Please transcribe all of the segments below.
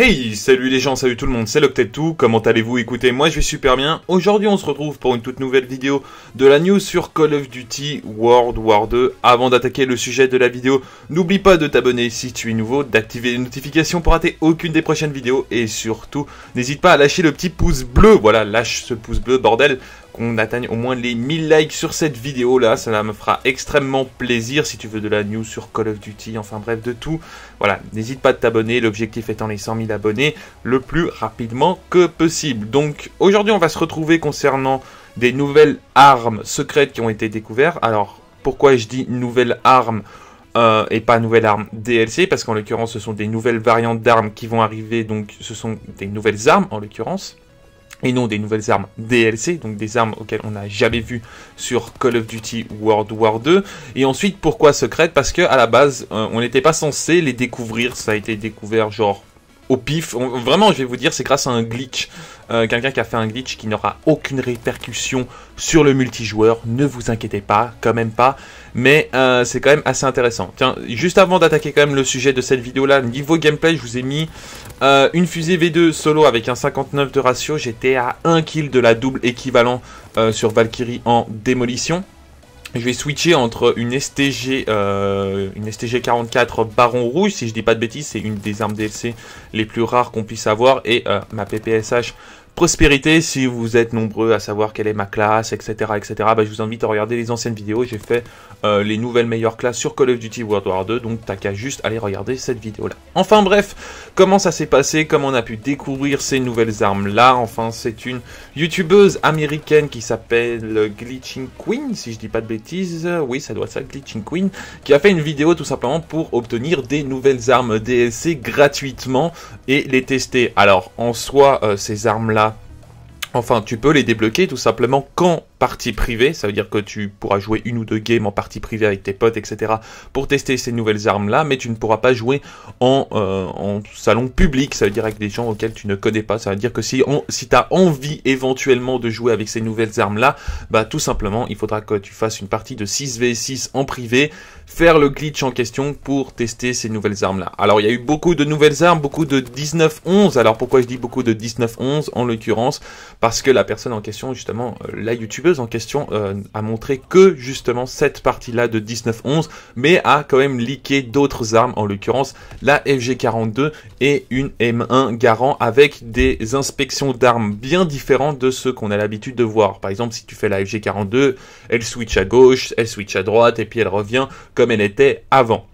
Hey, salut les gens, salut tout le monde, c'est Loctet2, comment allez-vous? Écoutez, moi je vais super bien. Aujourd'hui on se retrouve pour une toute nouvelle vidéo de la news sur Call of Duty World War 2. Avant d'attaquer le sujet de la vidéo, n'oublie pas de t'abonner si tu es nouveau, d'activer les notifications pour rater aucune des prochaines vidéos et surtout, n'hésite pas à lâcher le petit pouce bleu. Voilà, lâche ce pouce bleu, bordel qu'on atteigne au moins les 1000 likes sur cette vidéo là, ça me fera extrêmement plaisir si tu veux de la news sur Call of Duty, enfin bref de tout. Voilà, n'hésite pas à t'abonner, l'objectif étant les 100 000 abonnés le plus rapidement que possible. Donc aujourd'hui on va se retrouver concernant des nouvelles armes secrètes qui ont été découvertes. Alors pourquoi je dis nouvelles armes euh, et pas nouvelles armes DLC parce qu'en l'occurrence ce sont des nouvelles variantes d'armes qui vont arriver donc ce sont des nouvelles armes en l'occurrence et non des nouvelles armes DLC, donc des armes auxquelles on n'a jamais vu sur Call of Duty World War 2. Et ensuite, pourquoi secrète Parce que à la base, euh, on n'était pas censé les découvrir, ça a été découvert genre au pif. vraiment, je vais vous dire, c'est grâce à un glitch. Euh, quelqu'un qui a fait un glitch qui n'aura aucune répercussion sur le multijoueur. Ne vous inquiétez pas, quand même pas. Mais euh, c'est quand même assez intéressant. Tiens, juste avant d'attaquer quand même le sujet de cette vidéo-là, niveau gameplay, je vous ai mis euh, une fusée V2 solo avec un 59 de ratio. J'étais à 1 kill de la double équivalent sur Valkyrie en démolition. Je vais switcher entre une STG, euh, une STG 44 Baron Rouge, si je dis pas de bêtises, c'est une des armes DLC les plus rares qu'on puisse avoir, et euh, ma PPSH prospérité, si vous êtes nombreux à savoir quelle est ma classe, etc., etc., bah, je vous invite à regarder les anciennes vidéos. J'ai fait euh, les nouvelles meilleures classes sur Call of Duty World War 2, donc t'as qu'à juste aller regarder cette vidéo-là. Enfin bref, comment ça s'est passé, comment on a pu découvrir ces nouvelles armes-là. Enfin, c'est une youtubeuse américaine qui s'appelle Glitching Queen, si je dis pas de bêtises. Oui, ça doit être ça, Glitching Queen, qui a fait une vidéo tout simplement pour obtenir des nouvelles armes DLC gratuitement et les tester. Alors, en soi, euh, ces armes-là, Enfin, tu peux les débloquer tout simplement quand partie privée, ça veut dire que tu pourras jouer une ou deux games en partie privée avec tes potes, etc. pour tester ces nouvelles armes-là, mais tu ne pourras pas jouer en, euh, en, salon public, ça veut dire avec des gens auxquels tu ne connais pas, ça veut dire que si, si tu as envie éventuellement de jouer avec ces nouvelles armes-là, bah tout simplement, il faudra que tu fasses une partie de 6v6 en privé, faire le glitch en question pour tester ces nouvelles armes-là. Alors il y a eu beaucoup de nouvelles armes, beaucoup de 19-11, alors pourquoi je dis beaucoup de 19-11 en l'occurrence? Parce que la personne en question, justement, euh, la en question euh, a montré que justement cette partie-là de 19-11, mais a quand même leaké d'autres armes, en l'occurrence la FG42 et une M1 Garand avec des inspections d'armes bien différentes de ce qu'on a l'habitude de voir. Par exemple, si tu fais la FG42, elle switch à gauche, elle switch à droite et puis elle revient comme elle était avant.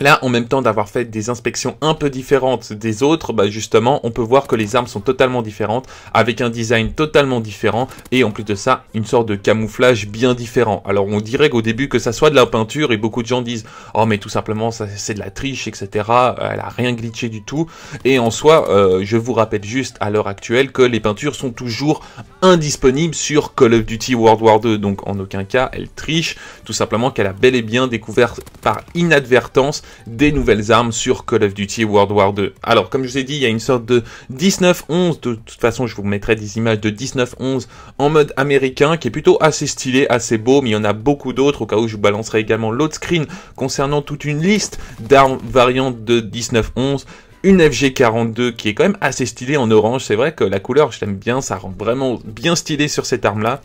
Là, en même temps d'avoir fait des inspections un peu différentes des autres, bah justement, on peut voir que les armes sont totalement différentes, avec un design totalement différent, et en plus de ça, une sorte de camouflage bien différent. Alors on dirait qu'au début que ça soit de la peinture, et beaucoup de gens disent « Oh mais tout simplement, ça c'est de la triche, etc. Elle a rien glitché du tout. » Et en soi, euh, je vous rappelle juste à l'heure actuelle que les peintures sont toujours indisponibles sur Call of Duty World War 2, donc en aucun cas elle triche, tout simplement qu'elle a bel et bien découvert par inadvertance des nouvelles armes sur Call of Duty World War 2. Alors, comme je vous ai dit, il y a une sorte de 19-11, de toute façon, je vous mettrai des images de 19-11 en mode américain, qui est plutôt assez stylé, assez beau, mais il y en a beaucoup d'autres, au cas où je vous balancerai également l'autre screen concernant toute une liste d'armes variantes de 19-11 une FG42 qui est quand même assez stylée en orange. C'est vrai que la couleur, je l'aime bien, ça rend vraiment bien stylé sur cette arme-là.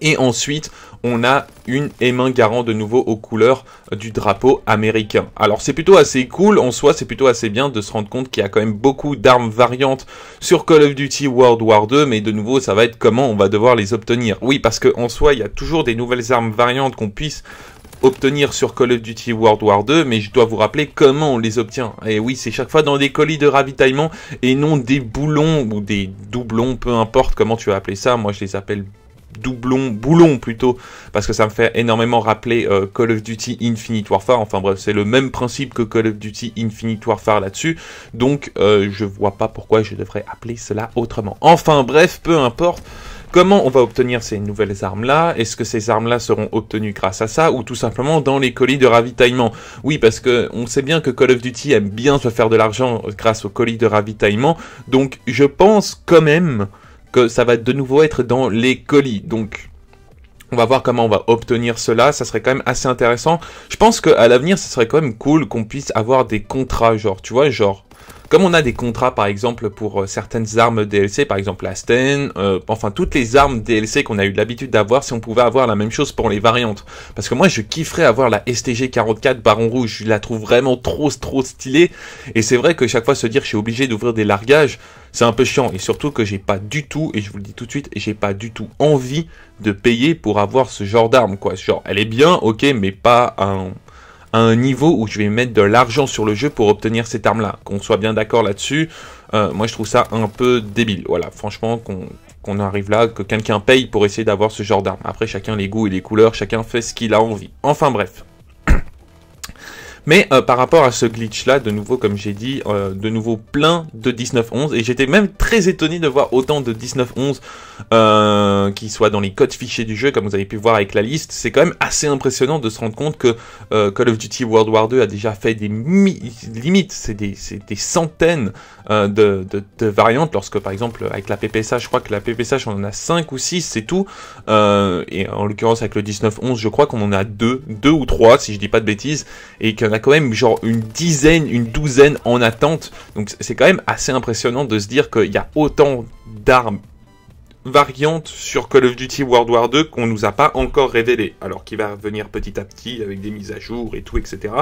Et ensuite, on a une M1 Garand de nouveau aux couleurs du drapeau américain. Alors c'est plutôt assez cool, en soi c'est plutôt assez bien de se rendre compte qu'il y a quand même beaucoup d'armes variantes sur Call of Duty World War 2, mais de nouveau ça va être comment on va devoir les obtenir. Oui, parce qu'en soi il y a toujours des nouvelles armes variantes qu'on puisse obtenir sur Call of Duty World War 2, mais je dois vous rappeler comment on les obtient. Et oui, c'est chaque fois dans des colis de ravitaillement et non des boulons ou des doublons, peu importe comment tu vas appeler ça. Moi, je les appelle doublon, boulon plutôt, parce que ça me fait énormément rappeler euh, Call of Duty Infinite Warfare. Enfin bref, c'est le même principe que Call of Duty Infinite Warfare là-dessus. Donc euh, je vois pas pourquoi je devrais appeler cela autrement. Enfin bref, peu importe. Comment on va obtenir ces nouvelles armes-là? Est-ce que ces armes-là seront obtenues grâce à ça ou tout simplement dans les colis de ravitaillement? Oui, parce que on sait bien que Call of Duty aime bien se faire de l'argent grâce aux colis de ravitaillement. Donc je pense quand même que ça va de nouveau être dans les colis. Donc, on va voir comment on va obtenir cela. Ça serait quand même assez intéressant. Je pense qu'à l'avenir, ce serait quand même cool qu'on puisse avoir des contrats, genre, tu vois, genre, comme on a des contrats par exemple pour euh, certaines armes DLC, par exemple la Sten, euh, enfin toutes les armes DLC qu'on a eu l'habitude d'avoir, si on pouvait avoir la même chose pour les variantes. Parce que moi je kifferais avoir la STG 44 Baron Rouge, je la trouve vraiment trop trop stylée. Et c'est vrai que chaque fois se dire je suis obligé d'ouvrir des largages, c'est un peu chiant. Et surtout que j'ai pas du tout, et je vous le dis tout de suite, j'ai pas du tout envie de payer pour avoir ce genre d'arme quoi. Genre elle est bien, ok, mais pas un un niveau où je vais mettre de l'argent sur le jeu pour obtenir cette arme-là. Qu'on soit bien d'accord là-dessus, euh, moi je trouve ça un peu débile. Voilà, franchement, qu'on arrive là, que quelqu'un paye pour essayer d'avoir ce genre d'arme. Après, chacun les goûts et les couleurs, chacun fait ce qu'il a envie. Enfin bref. Mais euh, par rapport à ce glitch là, de nouveau comme j'ai dit, euh, de nouveau plein de 1911 et j'étais même très étonné de voir autant de 1911 euh, qui soient dans les codes fichiers du jeu comme vous avez pu voir avec la liste. C'est quand même assez impressionnant de se rendre compte que euh, Call of Duty World War 2 a déjà fait des limites, c'est des, des, centaines de, de, de, variantes lorsque par exemple avec la PPSH, je crois que la PPSH on en a 5 ou 6 c'est tout et en l'occurrence avec le 1911 je crois qu'on en a 2, 2 ou 3 si je dis pas de bêtises et qu'on a quand même genre une dizaine, une douzaine en attente. Donc c'est quand même assez impressionnant de se dire qu'il y a autant d'armes variantes sur Call of Duty World War 2 qu'on nous a pas encore révélé. Alors qu'il va venir petit à petit avec des mises à jour et tout, etc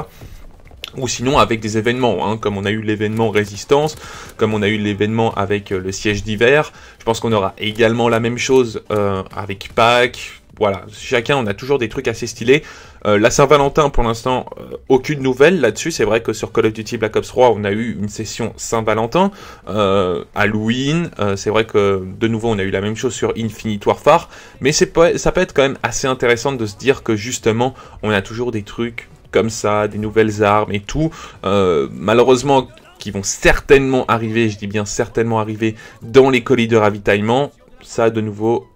ou sinon avec des événements, hein, comme on a eu l'événement Résistance, comme on a eu l'événement avec euh, le siège d'hiver. Je pense qu'on aura également la même chose euh, avec Pâques, voilà, chacun, on a toujours des trucs assez stylés. Euh, la Saint-Valentin, pour l'instant, euh, aucune nouvelle là-dessus. C'est vrai que sur Call of Duty Black Ops 3, on a eu une session Saint-Valentin, euh, Halloween. c'est vrai que de nouveau, on a eu la même chose sur Infinite Warfare. Mais ça peut être quand même assez intéressant de se dire que justement, on a toujours des trucs comme ça, des nouvelles armes et tout. malheureusement, qui vont certainement arriver, je dis bien certainement arriver, dans les colis de ravitaillement. Ça, de nouveau,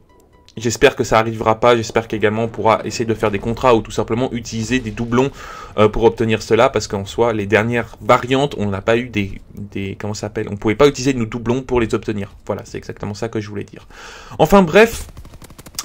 J'espère que ça arrivera pas, j'espère qu'également on pourra essayer de faire des contrats ou tout simplement utiliser des doublons euh, pour obtenir cela, parce qu'en soi, les dernières variantes, on n'a pas eu des, des comment s'appelle, on pouvait pas utiliser nos doublons pour les obtenir. Voilà, c'est exactement ça que je voulais dire. Enfin bref,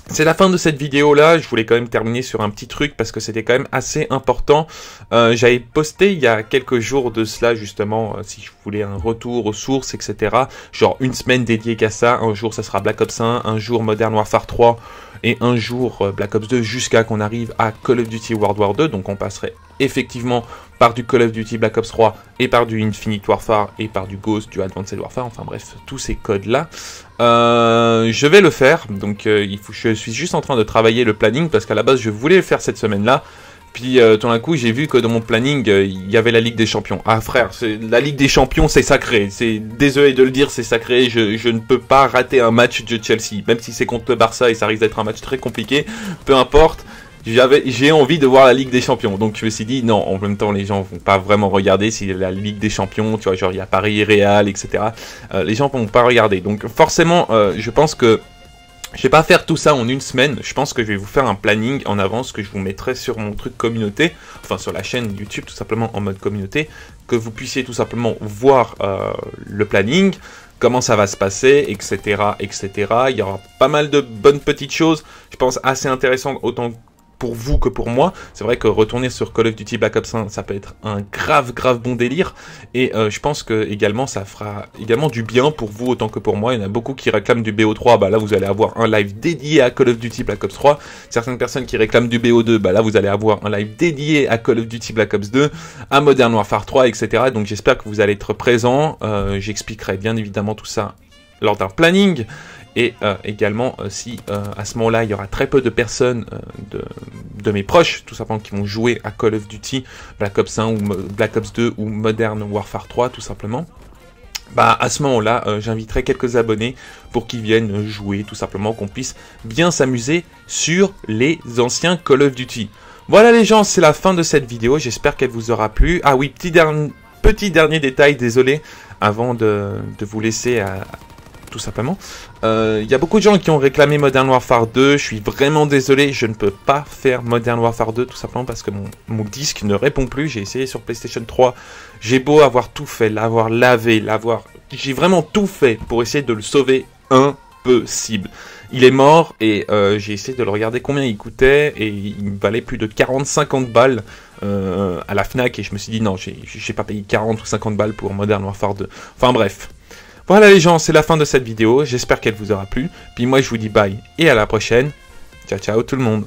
c'est la fin de cette vidéo là, je voulais quand même terminer sur un petit truc parce que c'était quand même assez important. Euh, j'avais posté il y a quelques jours de cela justement, euh, si je voulais un retour aux sources, etc. Genre une semaine dédiée qu'à ça, un jour ça sera Black Ops 1, un jour Modern Warfare 3 et un jour euh, Black Ops 2 jusqu'à qu'on arrive à Call of Duty World War 2. Donc on passerait effectivement par du Call of Duty Black Ops 3 et par du Infinite Warfare et par du Ghost, du Advanced Warfare, enfin bref, tous ces codes-là. Euh, je vais le faire, donc euh, je suis juste en train de travailler le planning parce qu'à la base je voulais le faire cette semaine-là. Puis euh, tout d'un coup, j'ai vu que dans mon planning, il y avait la Ligue des Champions. Ah frère, la Ligue des Champions, c'est sacré. C'est désolé de le dire, c'est sacré. Je, je, ne peux pas rater un match de Chelsea, même si c'est contre le Barça et ça risque d'être un match très compliqué. Peu importe j'ai envie de voir la Ligue des Champions. Donc je me suis dit, non, en même temps, les gens vont pas vraiment regarder si la Ligue des Champions, tu vois, genre il y a Paris, Real, etc. Euh, les gens vont pas regarder. Donc forcément, euh, je pense que je vais pas faire tout ça en une semaine. Je pense que je vais vous faire un planning en avance que je vous mettrai sur mon truc communauté, enfin sur la chaîne YouTube tout simplement en mode communauté, que vous puissiez tout simplement voir euh, le planning, comment ça va se passer, etc., etc. Il y aura pas mal de bonnes petites choses, je pense assez intéressantes autant pour vous que pour moi. C'est vrai que retourner sur Call of Duty Black Ops 1, ça peut être un grave, grave bon délire. Et euh, je pense que également, ça fera également du bien pour vous autant que pour moi. Il y en a beaucoup qui réclament du BO3, bah là vous allez avoir un live dédié à Call of Duty Black Ops 3. Certaines personnes qui réclament du BO2, bah là vous allez avoir un live dédié à Call of Duty Black Ops 2, à Modern Warfare 3, etc. Donc j'espère que vous allez être présents. Euh, j'expliquerai bien évidemment tout ça lors d'un planning. Et euh, également, euh, si euh, à ce moment-là, il y aura très peu de personnes de, mes proches, tout simplement, qui vont jouer à Call of Duty, Black Ops 1 ou Black Ops 2 ou Modern Warfare 3, tout simplement, bah à ce moment-là, j'inviterai quelques abonnés pour qu'ils viennent jouer, tout simplement, qu'on puisse bien s'amuser sur les anciens Call of Duty. Voilà les gens, c'est la fin de cette vidéo, j'espère qu'elle vous aura plu. Ah oui, petit dernier, petit dernier détail, désolé, avant de, de vous laisser à, tout simplement. Il euh, y a beaucoup de gens qui ont réclamé Modern Warfare 2. Je suis vraiment désolé, je ne peux pas faire Modern Warfare 2 tout simplement parce que mon, disque ne répond plus. J'ai essayé sur PlayStation 3. J'ai beau avoir tout fait, l'avoir lavé, l'avoir... J'ai vraiment tout fait pour essayer de le sauver impossible. il est mort et euh, j'ai essayé de le regarder combien il coûtait et il valait plus de 40-50 balles euh, à la Fnac et je me suis dit non, j'ai pas payé 40 ou 50 balles pour Modern Warfare 2. Enfin bref. Voilà les gens, c'est la fin de cette vidéo, j'espère qu'elle vous aura plu. Puis moi je vous dis bye et à la prochaine. Ciao ciao tout le monde.